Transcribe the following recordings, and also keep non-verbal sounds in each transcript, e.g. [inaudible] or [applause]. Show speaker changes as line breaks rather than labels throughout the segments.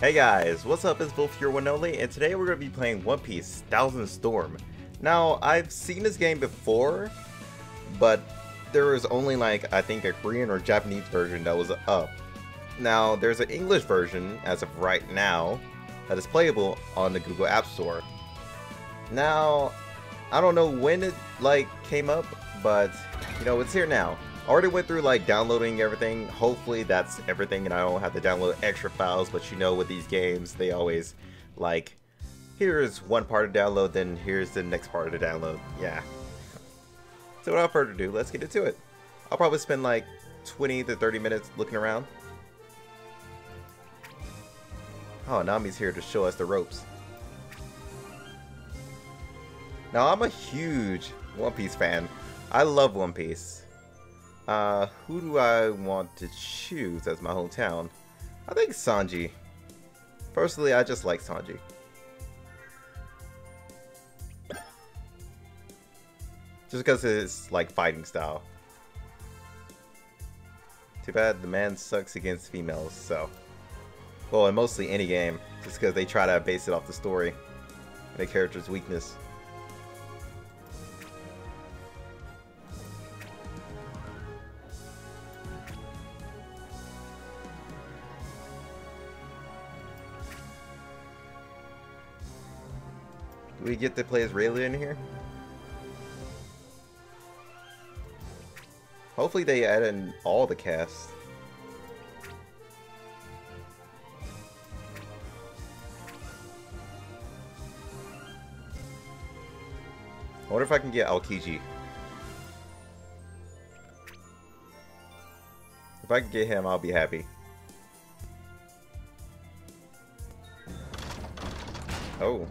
Hey guys, what's up? It's Volf here, one only, and today we're going to be playing One Piece Thousand Storm. Now, I've seen this game before, but there was only like, I think a Korean or Japanese version that was up. Now, there's an English version, as of right now, that is playable on the Google App Store. Now, I don't know when it like came up, but you know, it's here now. Already went through like downloading everything. Hopefully that's everything and I don't have to download extra files, but you know with these games, they always like, here's one part to download, then here's the next part to download. Yeah. So without further ado, let's get into it. I'll probably spend like 20 to 30 minutes looking around. Oh, Nami's here to show us the ropes. Now, I'm a huge One Piece fan. I love One Piece. Uh, who do I want to choose as my hometown? I think Sanji. Personally, I just like Sanji. Just because his, like, fighting style. Too bad the man sucks against females, so... Well, in mostly any game, just because they try to base it off the story and the character's weakness. We get to play as in here? Hopefully they add in all the cast. I wonder if I can get Aokiji. If I can get him, I'll be happy. Oh.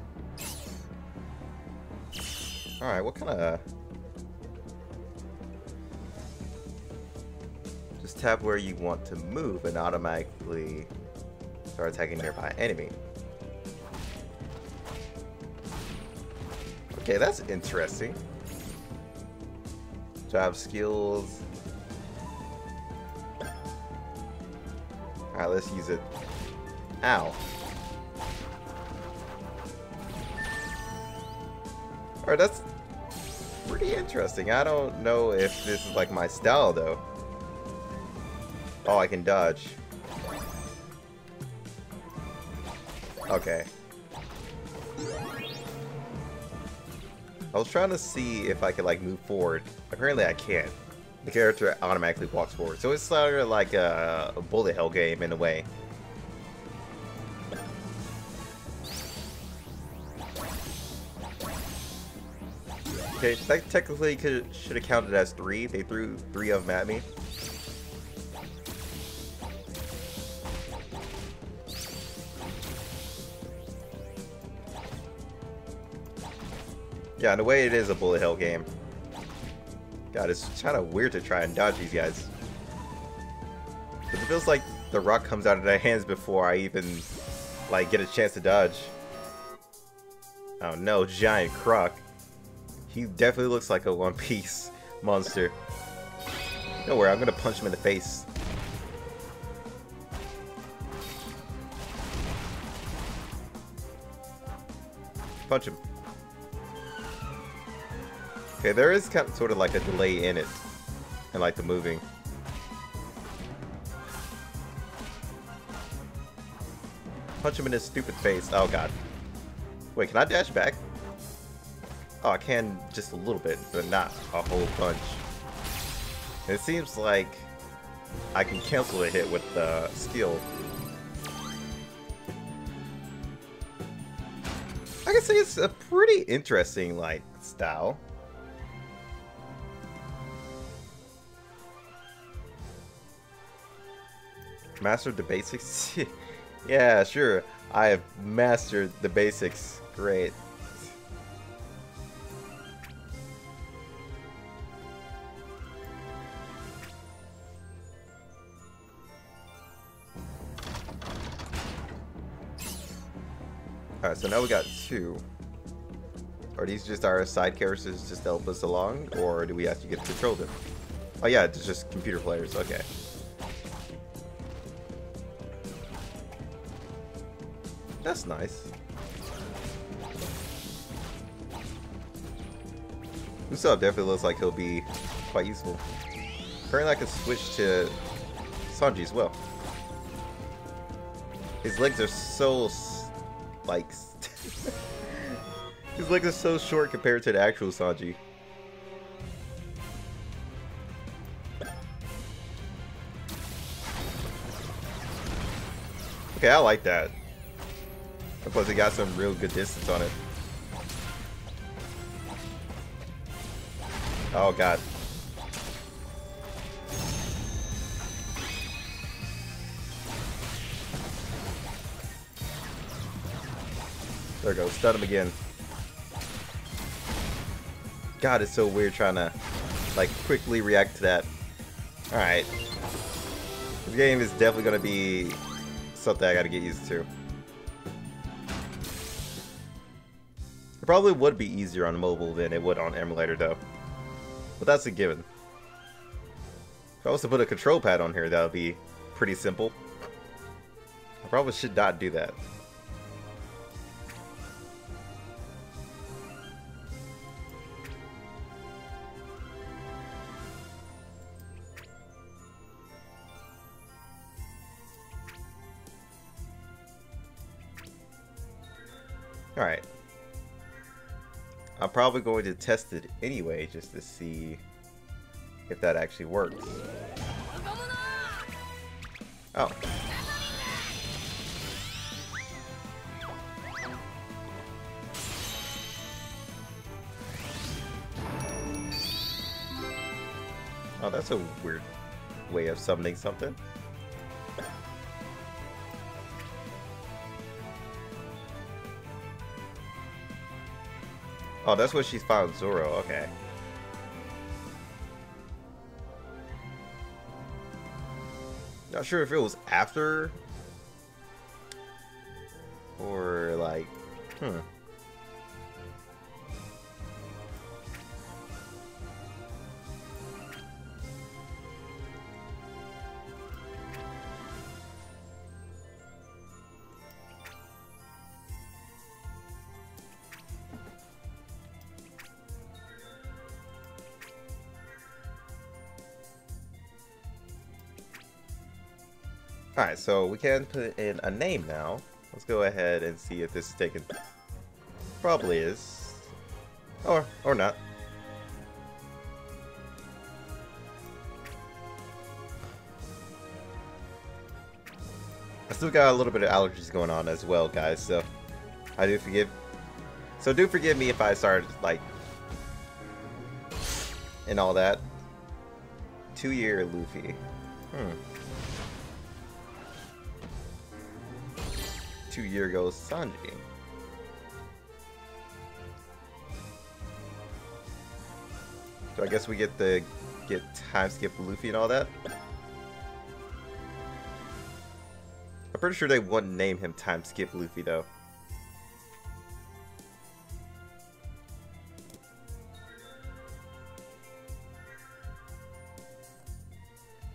Alright, what kind of... Uh, just tap where you want to move and automatically start attacking nearby enemy. Okay, that's interesting. Job skills. Alright, let's use it. Ow. Alright, that's interesting. I don't know if this is like my style though. Oh, I can dodge. Okay. I was trying to see if I could like move forward. Apparently I can't. The character automatically walks forward. So it's sort of like a, a bullet hell game in a way. Okay, that technically could should have counted as three. They threw three of them at me. Yeah, in a way it is a bullet hell game. God, it's kind of weird to try and dodge these guys. It feels like the rock comes out of their hands before I even, like, get a chance to dodge. Oh no, giant croc. He definitely looks like a One Piece monster. Don't worry, I'm gonna punch him in the face. Punch him. Okay, there is kind of, sort of like a delay in it. And like the moving. Punch him in his stupid face. Oh god. Wait, can I dash back? Oh, I can just a little bit, but not a whole bunch. It seems like I can cancel a hit with the skill. I can say it's a pretty interesting, like, style. Mastered the basics? [laughs] yeah, sure. I have mastered the basics. Great. Alright, so now we got two. Are these just our side characters just to help us along, or do we actually get to control them? Oh yeah, it's just computer players, okay. That's nice. Usopp definitely looks like he'll be quite useful. Apparently I can switch to Sanji as well. His legs are so, his legs [laughs] are so short compared to the actual Sanji. Okay, I like that. Plus, it got some real good distance on it. Oh, God. There we go, stun him again. God, it's so weird trying to, like, quickly react to that. Alright. This game is definitely going to be something I gotta get used to. It probably would be easier on mobile than it would on emulator though. But that's a given. If I was to put a control pad on here, that would be pretty simple. I probably should not do that. Probably going to test it anyway, just to see if that actually works. Oh. Oh, that's a weird way of summoning something. Oh, that's where she found Zoro, okay. Not sure if it was after or like, hmm. Alright, so we can put in a name now. Let's go ahead and see if this is taken. Probably is. Or, or not. I still got a little bit of allergies going on as well, guys, so I do forgive. So do forgive me if I started, like, and all that. Two-year Luffy. Hmm. Two year ago Sanji. So I guess we get the get time skip Luffy and all that. I'm pretty sure they wouldn't name him time skip Luffy though.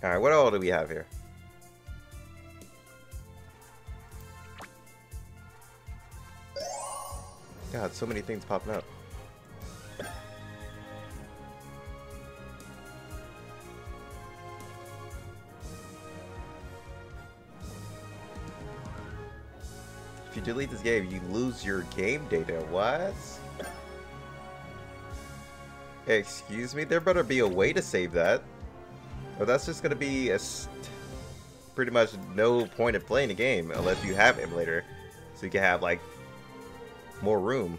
Alright, what all do we have here? God, so many things popping up. If you delete this game, you lose your game data. What? Excuse me? There better be a way to save that. Or that's just gonna be a pretty much no point of playing the game unless you have emulator. So you can have like more room.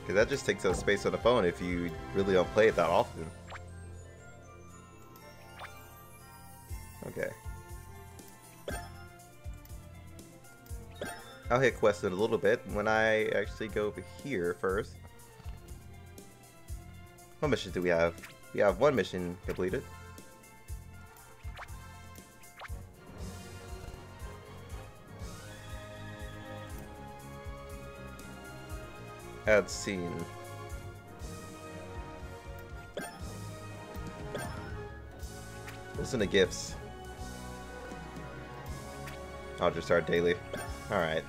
Because that just takes up space on the phone if you really don't play it that often. Okay. I'll hit quest in a little bit when I actually go over here first. What missions do we have? We have one mission completed. Add scene. Listen to gifts. I'll just start daily. Alright.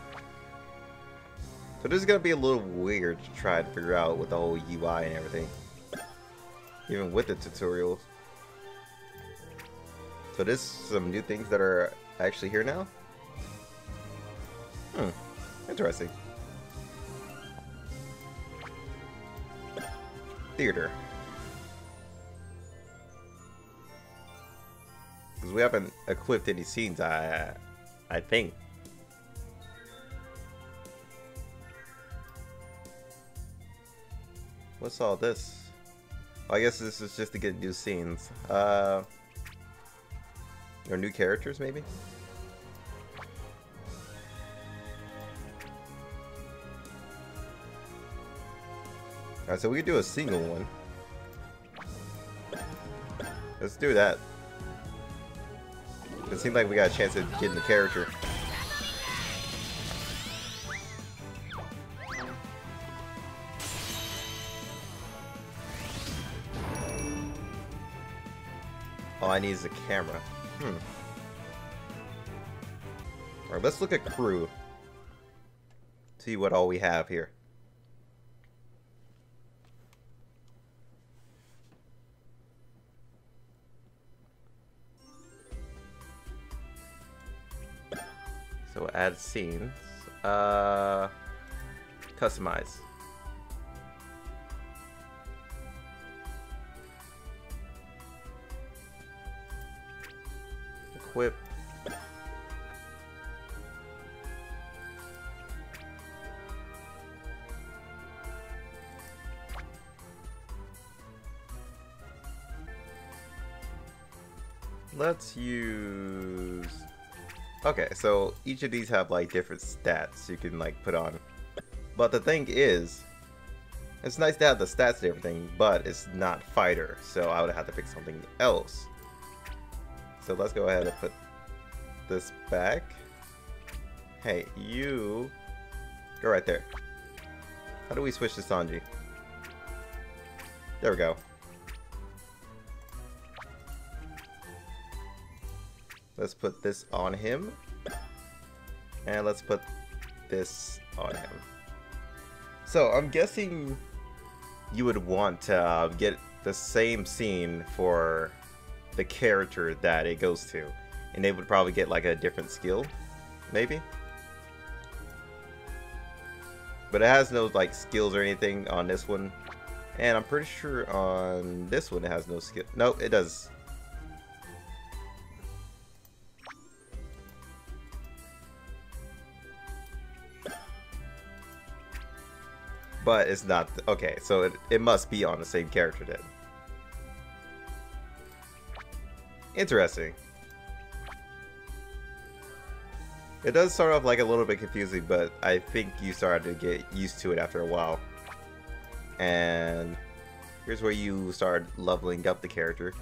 So this is to be a little weird to try to figure out with the whole UI and everything. Even with the tutorials. So there's some new things that are actually here now? Hmm. Interesting. Theater. Because we haven't equipped any scenes, I, I think. What's all this? I guess this is just to get new scenes. Uh, or new characters, maybe? Alright, so we can do a single one. Let's do that. It seems like we got a chance of getting the character. All I need is a camera. Hmm. Alright, let's look at crew. See what all we have here. Add scenes. Uh, customize. Equip. Let's use Okay, so each of these have like different stats you can like put on. But the thing is, it's nice to have the stats and everything, but it's not fighter, so I would have to pick something else. So let's go ahead and put this back. Hey, you go right there. How do we switch to Sanji? There we go. Let's put this on him. And let's put this on him. So I'm guessing you would want to uh, get the same scene for the character that it goes to. And they would probably get like a different skill, maybe? But it has no like skills or anything on this one. And I'm pretty sure on this one it has no skill. No, it does. But it's not. Okay, so it, it must be on the same character then. Interesting. It does start off like a little bit confusing, but I think you start to get used to it after a while. And here's where you start leveling up the character.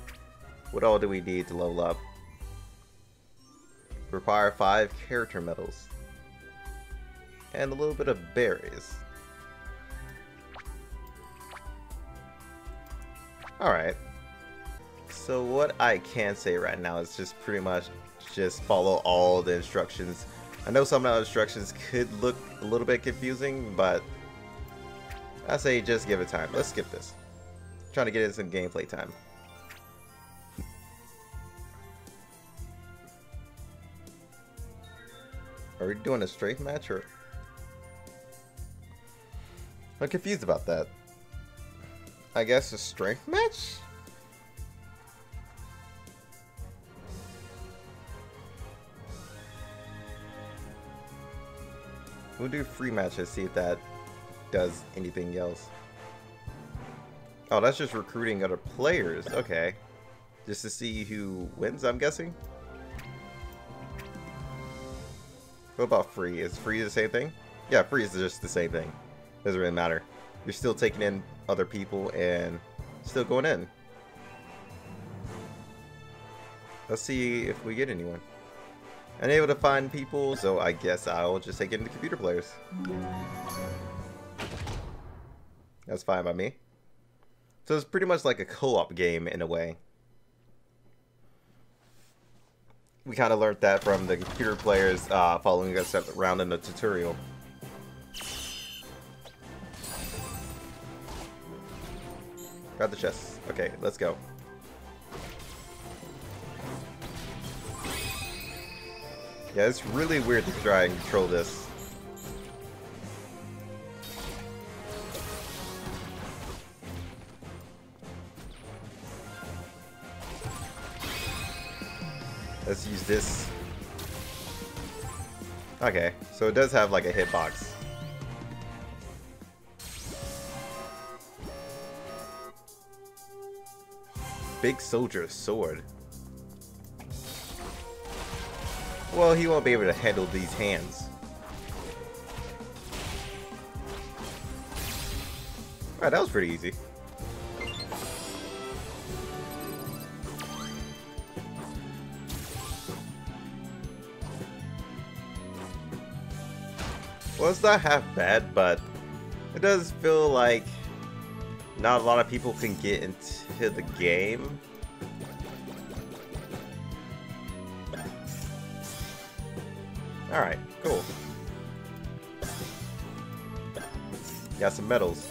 What all do we need to level up? Require 5 character medals. And a little bit of berries. Alright. So what I can say right now is just pretty much just follow all the instructions. I know some of the instructions could look a little bit confusing, but I say just give it time. Let's skip this. I'm trying to get in some gameplay time. Are we doing a straight match or? I'm confused about that. I guess a strength match? We'll do free matches, see if that does anything else. Oh, that's just recruiting other players. Okay. Just to see who wins, I'm guessing? What about free? Is free the same thing? Yeah, free is just the same thing. Doesn't really matter you're still taking in other people and still going in. Let's see if we get anyone. Unable to find people, so I guess I'll just take it the computer players. That's fine by me. So it's pretty much like a co-op game in a way. we kind of learned that from the computer players uh, following us around in the tutorial. Grab the chest. Okay, let's go. Yeah, it's really weird to try and control this. Let's use this. Okay, so it does have like a hitbox. Big soldier sword. Well, he won't be able to handle these hands. Alright, that was pretty easy. Well, it's not half bad, but it does feel like not a lot of people can get into the game. Alright, cool. Got some medals.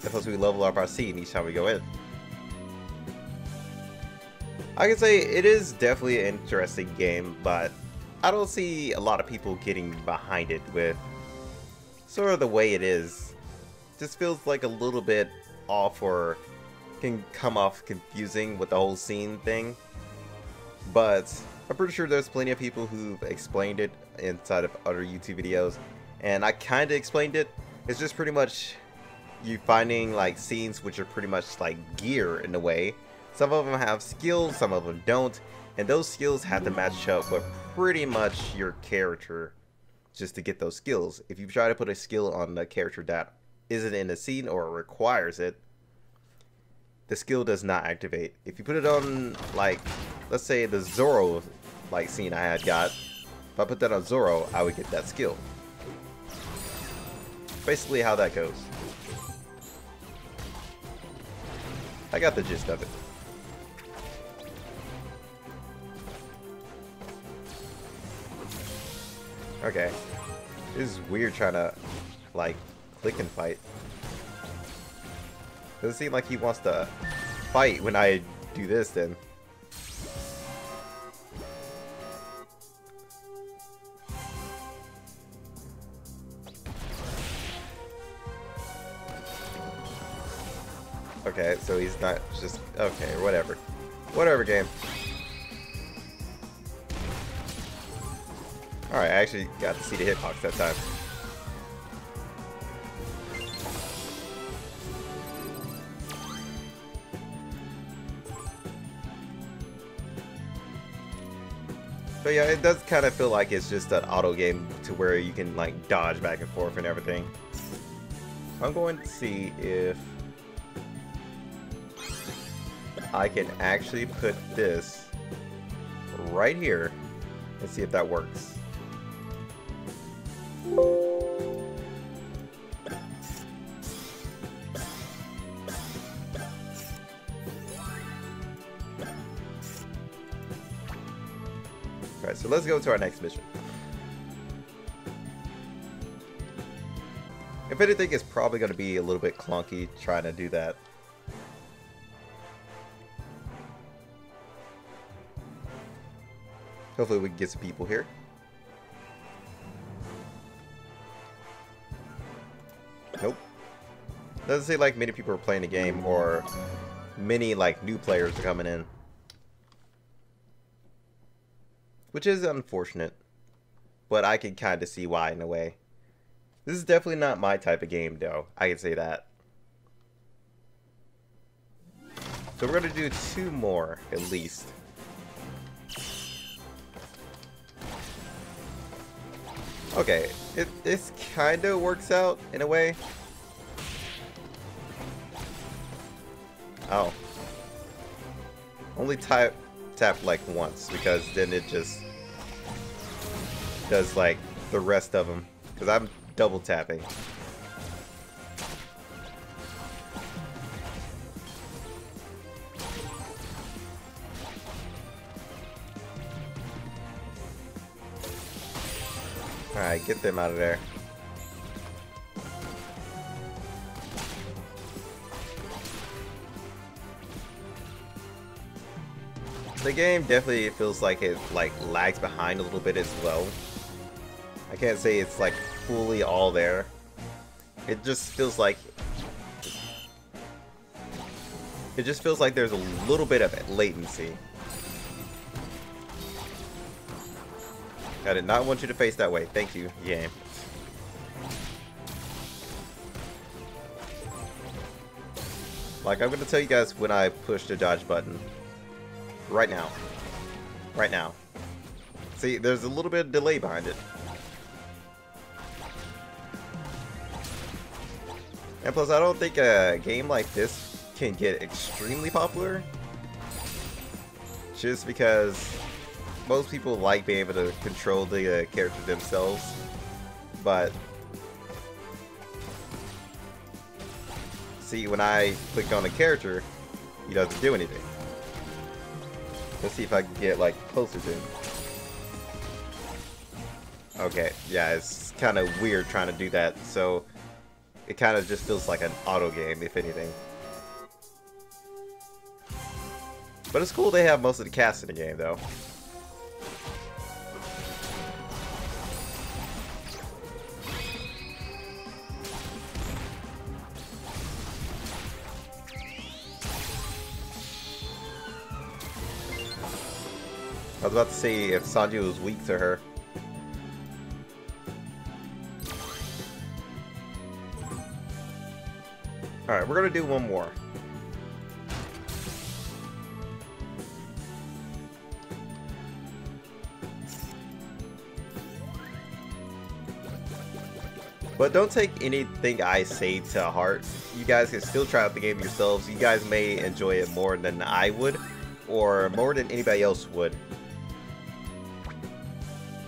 Suppose we level up our scene each time we go in. I can say it is definitely an interesting game, but I don't see a lot of people getting behind it with sort of the way it is. Just feels like a little bit off or can come off confusing with the whole scene thing. But I'm pretty sure there's plenty of people who've explained it inside of other YouTube videos, and I kind of explained it. It's just pretty much you finding like scenes which are pretty much like gear in a way. Some of them have skills, some of them don't, and those skills have to match up with pretty much your character just to get those skills. If you try to put a skill on the character that isn't in a scene or requires it, the skill does not activate. If you put it on, like, let's say the Zoro like scene I had got, if I put that on Zoro, I would get that skill. Basically how that goes. I got the gist of it. Okay. This is weird trying to, like, click and fight. Doesn't seem like he wants to fight when I do this then. Okay, so he's not just... Okay, whatever. Whatever, game. Alright, I actually got to see the hitbox that time. But yeah, it does kind of feel like it's just an auto game to where you can like dodge back and forth and everything. I'm going to see if I can actually put this right here and see if that works. Let's go to our next mission. If anything, it's probably going to be a little bit clunky trying to do that. Hopefully we can get some people here. Nope. Doesn't seem like many people are playing the game or many like new players are coming in. Which is unfortunate. But I can kind of see why in a way. This is definitely not my type of game though. I can say that. So we're going to do two more at least. Okay, it this kind of works out in a way. Oh. Only tap tap like once because then it just does like the rest of them because I'm double tapping. Alright, get them out of there. The game definitely feels like it like lags behind a little bit as well. I can't say it's like fully all there. It just feels like it just feels like there's a little bit of latency. I did not want you to face that way. Thank you, game. Like, I'm going to tell you guys when I push the dodge button. Right now. Right now. See, there's a little bit of delay behind it. And plus, I don't think a game like this can get extremely popular. Just because most people like being able to control the uh, characters themselves. But... See, when I click on a character, he doesn't do anything. Let's see if I can get, like, closer to him. Okay, yeah, it's kind of weird trying to do that, so it kind of just feels like an auto game, if anything. But it's cool they have most of the cast in the game, though. I was about to see if Sanji was weak to her. Alright, we're gonna do one more. But don't take anything I say to heart. You guys can still try out the game yourselves. You guys may enjoy it more than I would, or more than anybody else would.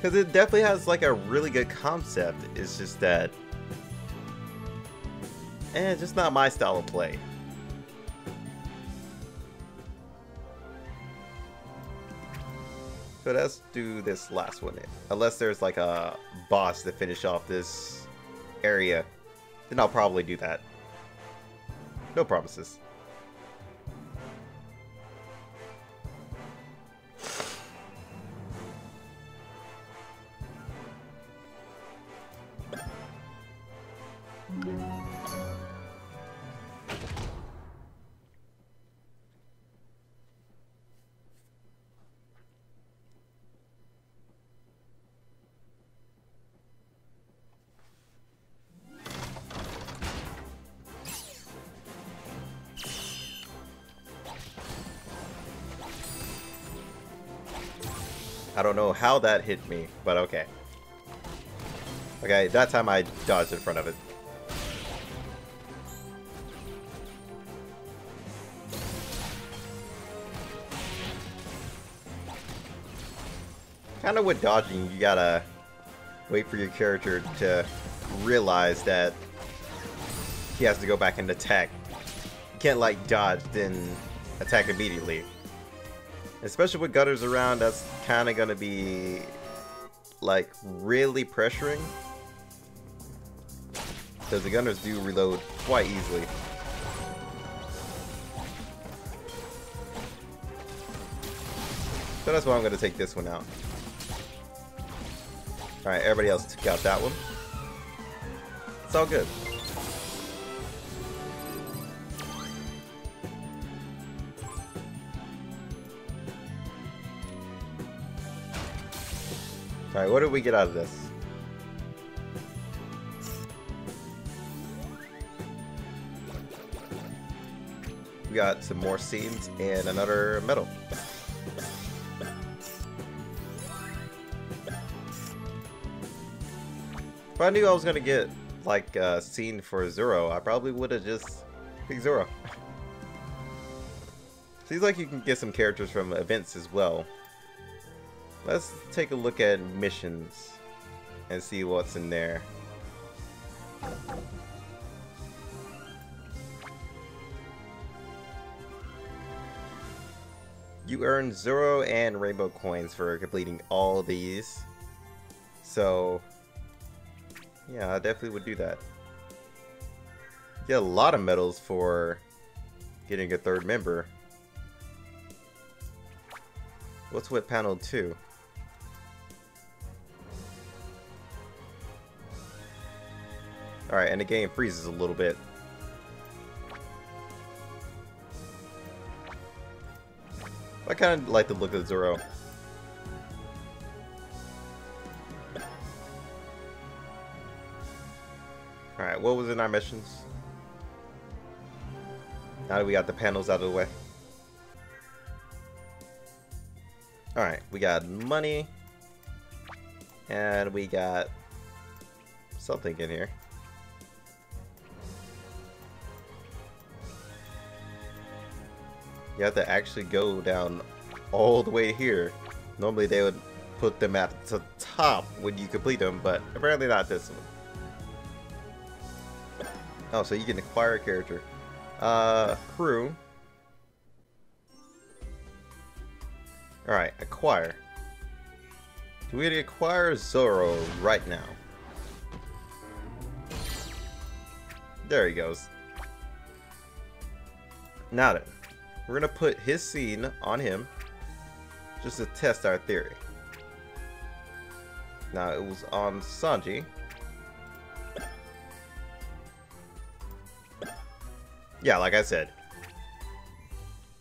Because it definitely has like a really good concept. It's just that... Eh, it's just not my style of play. So let's do this last one. Unless there's like a boss to finish off this area, then I'll probably do that. No promises. How that hit me, but okay. Okay, that time I dodged in front of it. Kind of with dodging, you gotta wait for your character to realize that he has to go back and attack. You can't like dodge, then attack immediately. Especially with gutters around, that's kind of going to be like really pressuring. Because the gunners do reload quite easily. So that's why I'm going to take this one out. Alright, everybody else took out that one. It's all good. Alright, what did we get out of this? We got some more scenes and another medal. If I knew I was gonna get like a scene for Zoro, I probably would have just picked Zoro. [laughs] Seems like you can get some characters from events as well. Let's take a look at missions and see what's in there. You earn Zoro and Rainbow coins for completing all these. So, Yeah, I definitely would do that. Get a lot of medals for getting a third member. What's with panel 2? Alright, and the game freezes a little bit. I kind of like the look of Zoro. Alright, what was in our missions? Now that we got the panels out of the way. Alright, we got money. And we got something in here. You have to actually go down all the way here. Normally they would put them at the top when you complete them, but apparently not this one. Oh, so you can acquire a character. Uh, crew. Alright, acquire. Do we acquire Zoro right now? There he goes. Now then, we're gonna put his scene on him just to test our theory. Now it was on Sanji. Yeah, like I said.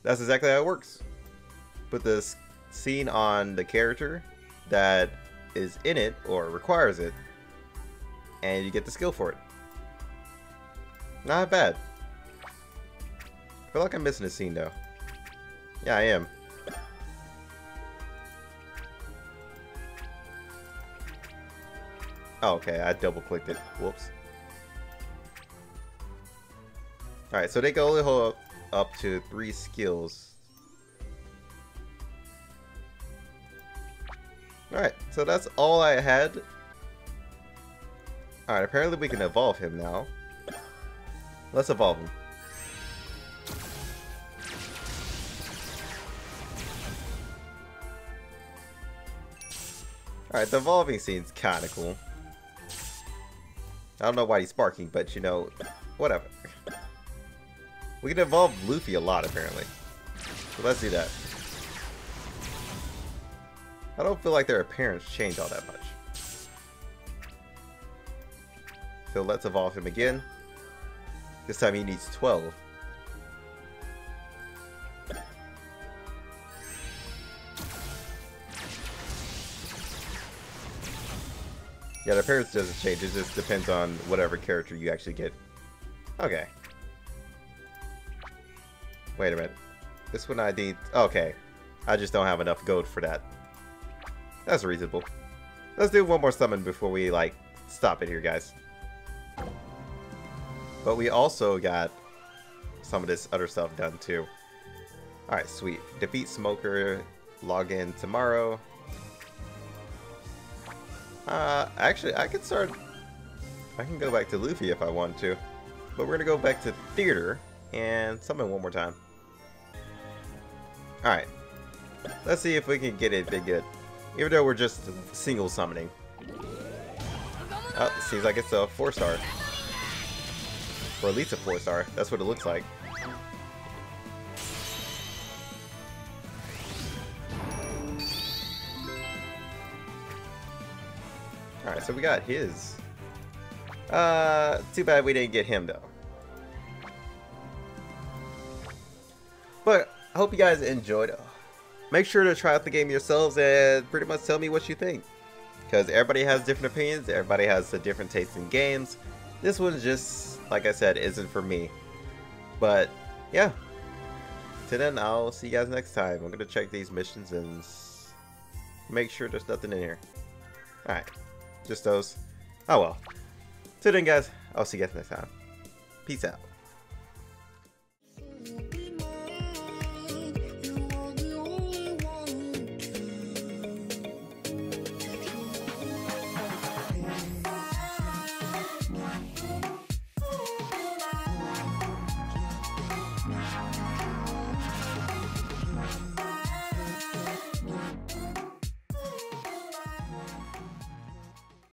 That's exactly how it works. Put this scene on the character that is in it or requires it, and you get the skill for it. Not bad. I feel like I'm missing a scene though. Yeah, I am. Oh, okay, I double clicked it. Whoops. Alright, so they can only hold up to three skills. Alright, so that's all I had. Alright, apparently we can evolve him now. Let's evolve him. Alright, the evolving scene's kinda cool. I don't know why he's sparking, but you know, whatever. We can evolve Luffy a lot, apparently. So let's do that. I don't feel like their appearance changed all that much. So let's evolve him again. This time he needs 12. Appearance doesn't change, it just depends on whatever character you actually get. Okay. Wait a minute. This one I need... Okay. I just don't have enough gold for that. That's reasonable. Let's do one more summon before we, like, stop it here, guys. But we also got some of this other stuff done, too. Alright, sweet. Defeat Smoker, log in tomorrow. Uh, actually, I can start... I can go back to Luffy if I want to. But we're gonna go back to Theater and summon one more time. Alright. Let's see if we can get it anything good. Even though we're just single summoning. Oh, seems like it's a 4-star. Or at least a 4-star. That's what it looks like. So we got his. Uh, too bad we didn't get him, though. But, I hope you guys enjoyed. Make sure to try out the game yourselves and pretty much tell me what you think. Because everybody has different opinions, everybody has a different taste in games. This one just, like I said, isn't for me. But, yeah. Till then, I'll see you guys next time. I'm going to check these missions and make sure there's nothing in here. Alright. Just those. Oh well. Till then, guys, I'll see you guys next time. Peace out.